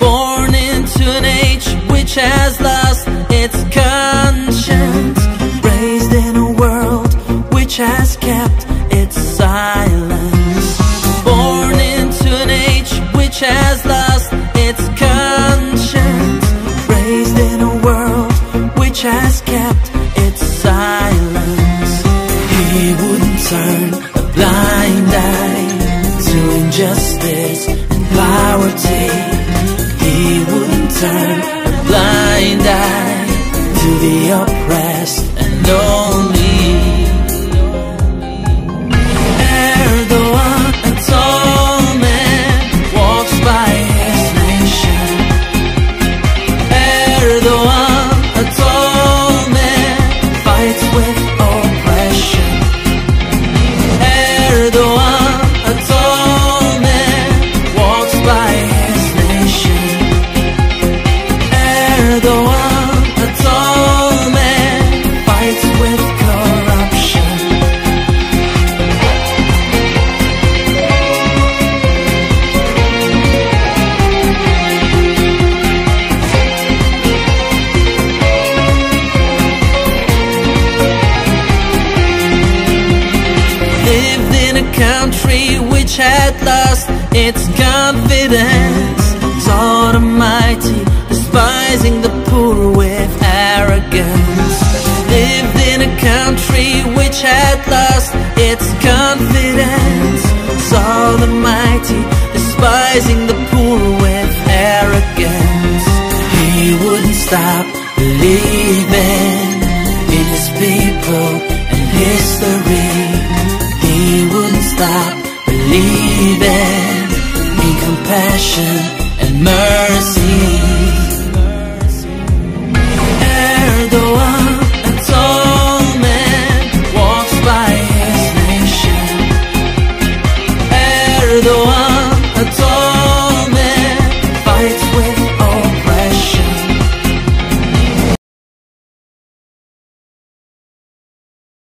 Born into an age which has lost its conscience. Raised in a world which has kept its silence. Born into an age which has lost its conscience. Raised in a world which has kept its silence. He wouldn't turn a blind eye to injustice and poverty to the oppressed and lonely. Erdogan, a tall man, walks by his nation Erdogan, which had lost its confidence. Saw the mighty despising the poor with arrogance. Lived in a country which had lost its confidence. Saw the mighty despising the poor with arrogance. He wouldn't stop believing in his people and history. He wouldn't stop believing in compassion.